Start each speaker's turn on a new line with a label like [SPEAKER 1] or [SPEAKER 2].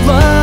[SPEAKER 1] never